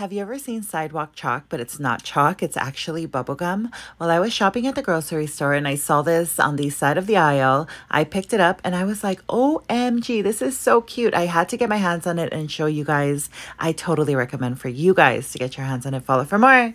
Have you ever seen sidewalk chalk, but it's not chalk, it's actually bubblegum? Well, I was shopping at the grocery store and I saw this on the side of the aisle. I picked it up and I was like, OMG, this is so cute. I had to get my hands on it and show you guys. I totally recommend for you guys to get your hands on it. Follow for more.